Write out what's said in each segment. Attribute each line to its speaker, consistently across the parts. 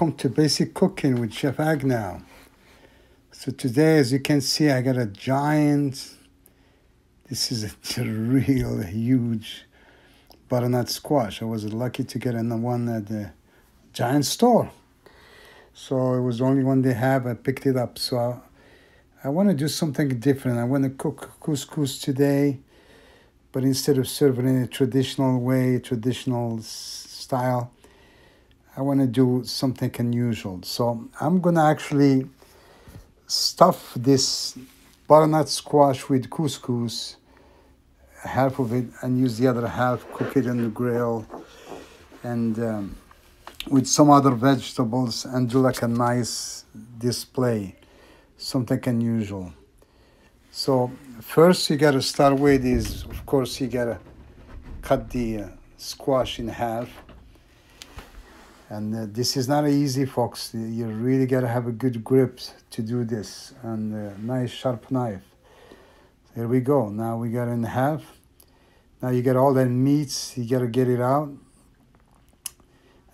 Speaker 1: welcome to Basic Cooking with Chef Aguenaou. So today, as you can see, I got a giant, this is a real huge butternut squash. I was lucky to get in the one at the giant store. So it was the only one they have, I picked it up. So I, I want to do something different. I want to cook couscous today, but instead of serving in a traditional way, traditional style, I want to do something unusual. So I'm going to actually stuff this butternut squash with couscous, half of it, and use the other half, cook it in the grill, and um, with some other vegetables, and do like a nice display, something unusual. So first you got to start with is, of course, you got to cut the uh, squash in half and uh, this is not easy folks. You really got to have a good grip to do this. And a nice sharp knife. Here we go. Now we got in half. Now you got all that meats you got to get it out.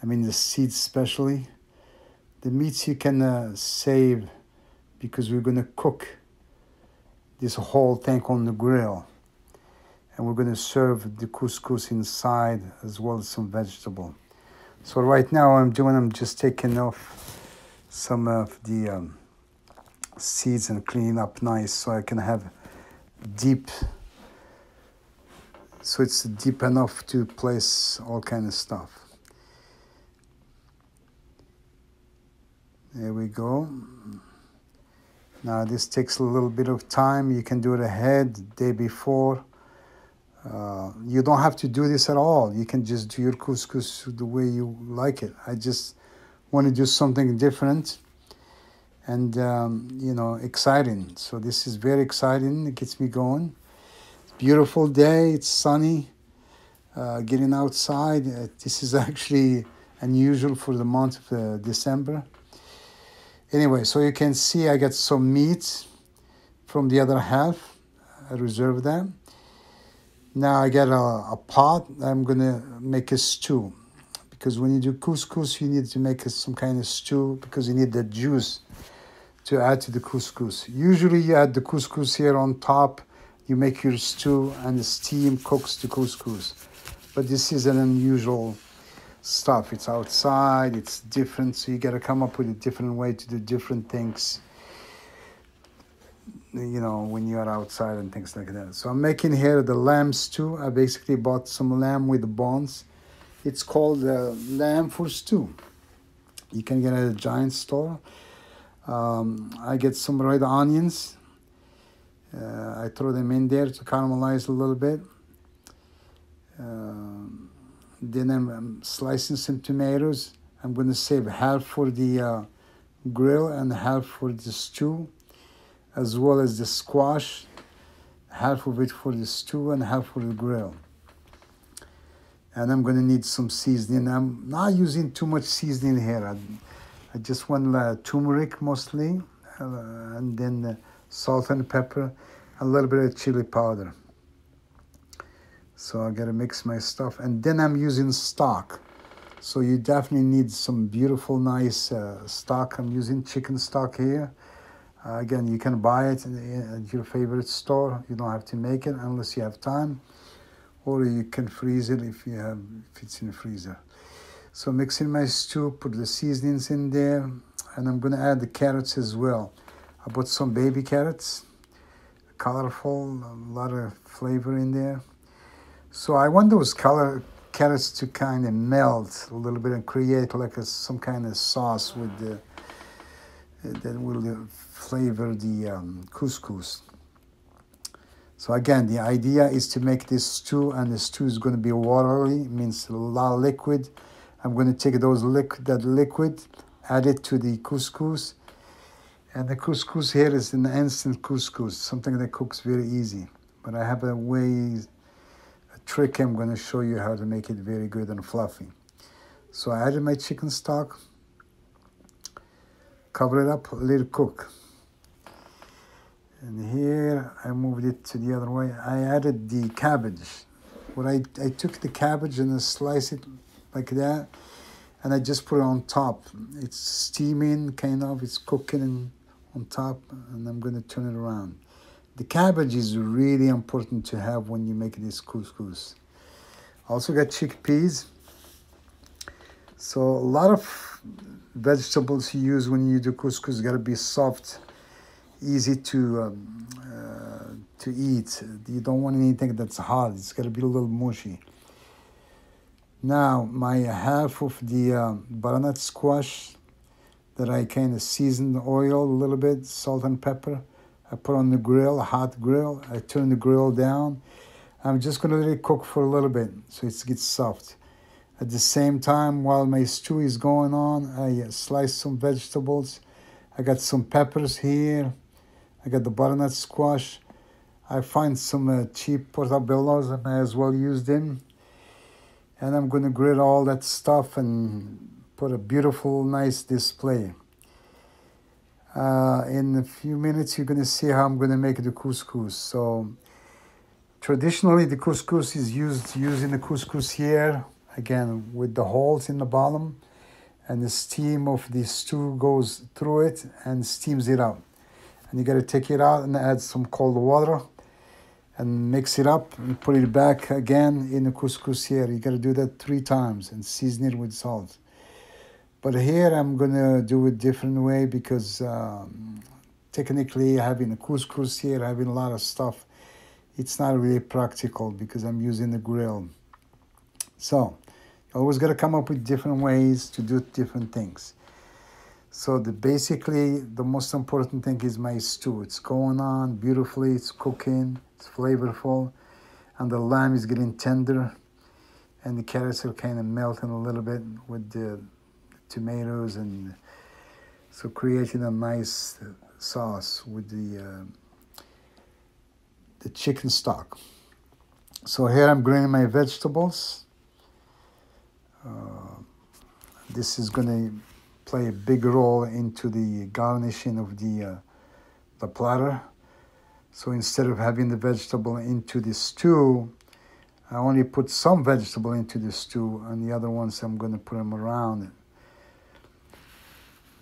Speaker 1: I mean the seeds especially the meats you can uh, save because we're going to cook this whole thing on the grill. And we're going to serve the couscous inside as well as some vegetable so right now I'm doing, I'm just taking off some of the um, seeds and cleaning up nice so I can have deep, so it's deep enough to place all kind of stuff. There we go. Now this takes a little bit of time. You can do it ahead, day before. Uh, you don't have to do this at all. You can just do your couscous the way you like it. I just want to do something different and, um, you know, exciting. So this is very exciting. It gets me going. Beautiful day. It's sunny. Uh, getting outside. Uh, this is actually unusual for the month of uh, December. Anyway, so you can see I got some meat from the other half. I reserve them. Now I get a, a pot. I'm gonna make a stew because when you do couscous, you need to make some kind of stew because you need the juice to add to the couscous. Usually, you add the couscousiere on top. You make your stew, and the steam cooks the couscous. But this is an unusual stuff. It's outside. It's different, so you got to come up with a different way to do different things you know, when you are outside and things like that. So I'm making here the lamb stew. I basically bought some lamb with bones. It's called uh, lamb for stew. You can get at a giant store. Um, I get some red onions. Uh, I throw them in there to caramelize a little bit. Uh, then I'm, I'm, slicing some tomatoes. I'm going to save half for the uh, grill and half for the stew as well as the squash, half of it for the stew and half for the grill. And I'm to need some seasoning. I'm not using too much seasoning here. I, I just want uh, turmeric mostly, uh, and then uh, salt and pepper, a little bit of chili powder. So I gotta mix my stuff, and then I'm using stock. So you definitely need some beautiful, nice uh, stock. I'm using chicken stock here. Uh, again, you can buy it at your favorite store. You don't have to make it unless you have time, or you can freeze it if you have if it's in the freezer. So mixing my stew, put the seasonings in there, and I'm gonna add the carrots as well. I bought some baby carrots, colorful, a lot of flavor in there. So I want those color carrots to kind of melt a little bit and create like a, some kind of sauce with the that will flavor the um, couscous. So again, the idea is to make this stew, and the stew is going to be watery, means a lot of liquid. I'm going to take those liquid, that liquid, add it to the couscous, and the couscous here is an instant couscous, something that cooks very easy. But I have a way, a trick I'm going to show you how to make it very good and fluffy. So I added my chicken stock, cover it up, let it cook. And here I moved it to the other way. I added the cabbage. What I, I took the cabbage and I sliced it like that. and I just put it on top. It's steaming, kind of, it's cooking on top, and I'm gonna turn it around. The cabbage is really important to have when you make this couscous. Also got chickpeas. So a lot of vegetables you use when you do couscous got to be soft, easy to um, uh, to eat. You don't want anything that's hard. It's got to be a little mushy. Now my half of the uh, butternut squash that I kind of seasoned the oil a little bit, salt and pepper. I put on the grill, hot grill. I turn the grill down. I'm just gonna let it cook for a little bit so it gets soft. At the same time, while my stew is going on, I slice some vegetables. I got some peppers here. I got the butternut squash. I find some uh, cheap portobellos. and I as well use them. And I'm going to grill all that stuff and put a beautiful, nice display. Uh, in a few minutes, you're going to see how I'm going to make the couscous. So traditionally, the couscous is used using the couscousiere again with the holes in the bottom and the steam of the stew goes through it and steams it out. And you got to take it out and add some cold water and mix it up and put it back again in the couscousiere. You got to do that three times and season it with salt. But here I'm gonna do it different way because um, technically having a couscousiere, having a lot of stuff, it's not really practical because I'm using the grill. So always got to come up with different ways to do different things. So the basically the most important thing is my stew. It's going on beautifully. It's cooking. It's flavorful, and the lamb is getting tender, and the carrots are kind of melting a little bit with the tomatoes, and so creating a nice sauce with the uh, the chicken stock. So here I'm grilling my vegetables. This is going to play a big role into the garnishing of the uh, the platter. So instead of having the vegetable into the stew, I only put some vegetable into the stew, and the other ones I'm going to put them around.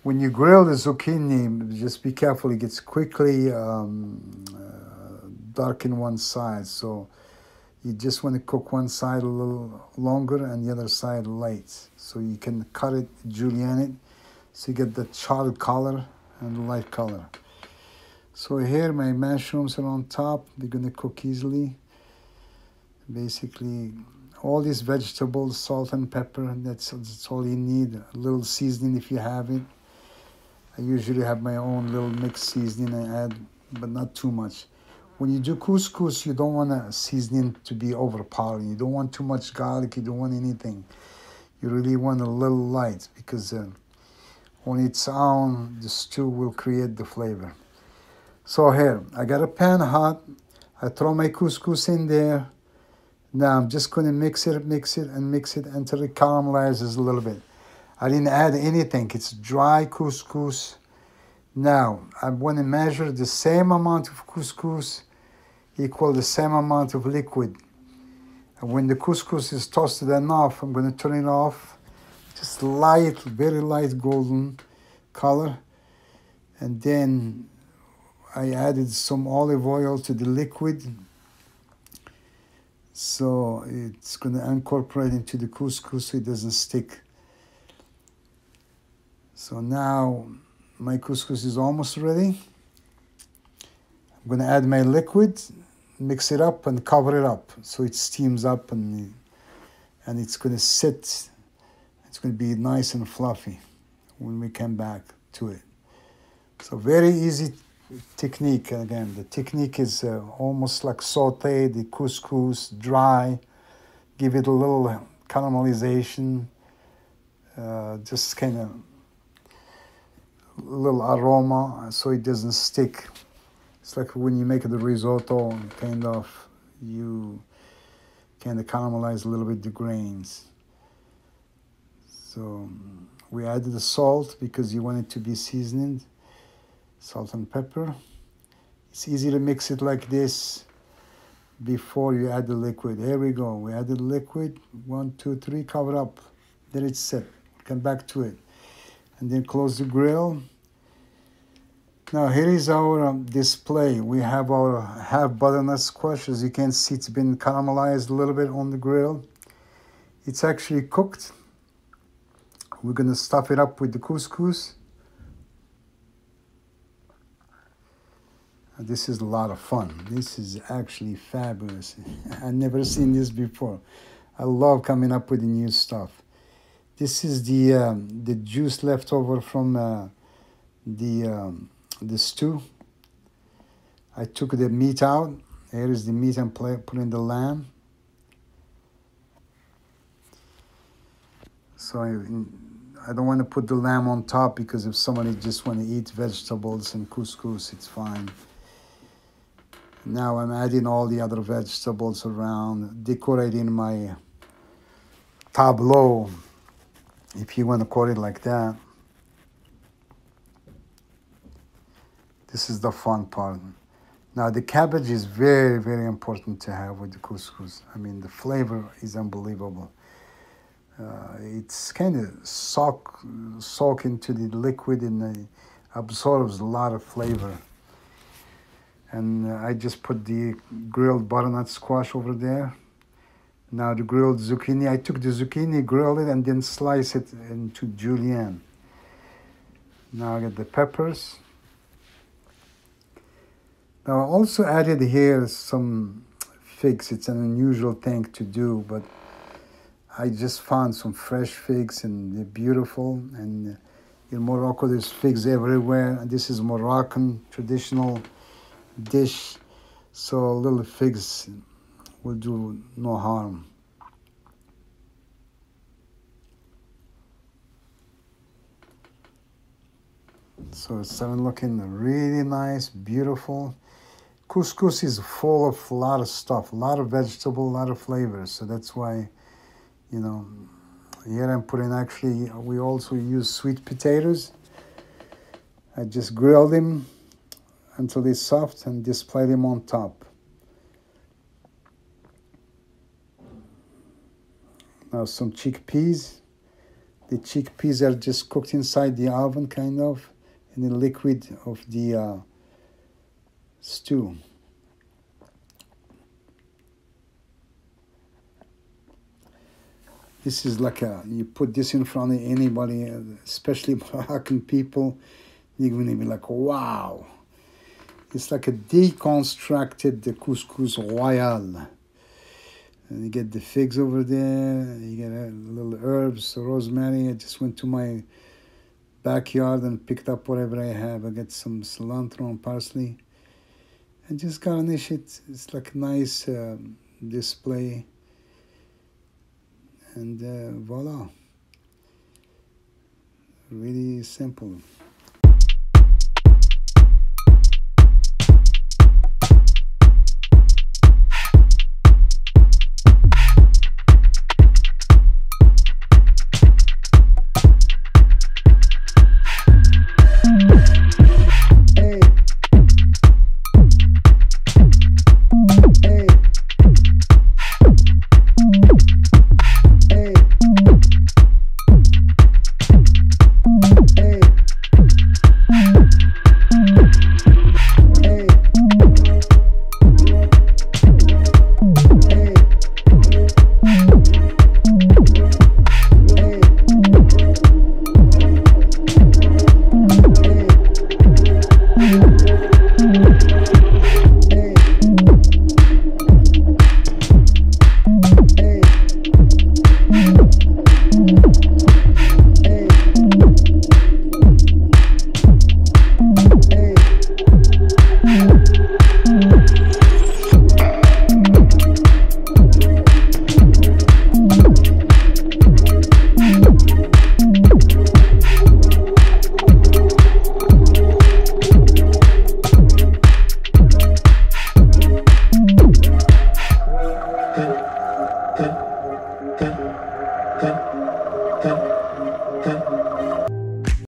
Speaker 1: When you grill the zucchini, just be careful; it gets quickly um, uh, dark in one side. So you just want to cook one side a little longer and the other side light. So you can cut it, julienne it, so you get the charred color and the light color. So here my mushrooms are on top. They're gonna cook easily. Basically, all these vegetables, salt and pepper, that's, that's all you need. A little seasoning if you have it. I usually have my own little mixed seasoning I add, but not too much when you do couscous, you don't want the seasoning to be overpowering. You don't want too much garlic. You don't want anything. You really want a little light because uh, on its own, the stew will create the flavor. So here, I got a pan hot. I throw my couscous in there. Now I'm just going to mix it, mix it, and mix it until it caramelizes a little bit. I didn't add anything. It's dry couscous. Now, I'm going to measure the same amount of couscous equal the same amount of liquid. And when the couscous is toasted enough, I'm going to turn it off. Just light, very light golden color. And then I added some olive oil to the liquid. So it's going to incorporate into the couscous so it doesn't stick. So now my couscous is almost ready. I'm going to add my liquid, mix it up and cover it up so it steams up and, and it's going to sit. It's going to be nice and fluffy when we come back to it. So very easy technique again. The technique is uh, almost like saute the couscous dry, give it a little caramelization, uh, just kind of little aroma so it doesn't stick. It's like when you make the risotto, kind of you kind of caramelize a little bit the grains. So we added the salt because you want it to be seasoned, salt and pepper. It's easy to mix it like this before you add the liquid. Here we go. We added liquid. One, two, three. Cover up. Then it's set. come back to it. And then close the grill. Now here is our um, display. We have our half butternut squash. As you can see, it's been caramelized a little bit on the grill. It's actually cooked. We're gonna stuff it up with the couscous. This is a lot of fun. This is actually fabulous. I've never seen this before. I love coming up with new stuff. This is the um, the juice left over from uh, the um, the stew. I took the meat out. Here is the meat and put in the lamb. So I, I don't want to put the lamb on top because if somebody just want to eat vegetables and couscous, it's fine. Now I'm adding all the other vegetables around, decorating my tableau, if you want to call it like that. This is the fun part. Now the cabbage is very, very important to have with the couscous. I mean, the flavor is unbelievable. Uh, it's kind of soak, soak into the liquid and absorbs a lot of flavor and uh, I just put the grilled butternut squash over there. Now the grilled zucchini, I took the zucchini, grilled it, and then slice it into julienne. Now I get the peppers. Now I also added here some figs. It's an unusual thing to do, but I just found some fresh figs and they're beautiful. And uh, in Morocco, there's figs everywhere. And this is Moroccan traditional dish so a little figs will do no harm. So it's looking really nice, beautiful. Couscous is full of a lot of stuff, a lot of vegetable, a lot of flavors. So that's why, you know, here I'm putting actually, we also use sweet potatoes. I just grilled them until they're soft and display them on top. Now some chickpeas. The chickpeas are just cooked inside the oven kind of in the liquid of the uh, stew. This is like a, you put this in front of anybody, especially Moroccan people, you're going to be like, wow. It's like a deconstructed couscous royal. And you get the figs over there, you get a little herbs, rosemary. I just went to my backyard and picked up whatever I have. I get some cilantro and parsley. And just garnish it. It's like a nice um, display. And uh, voila. Really simple.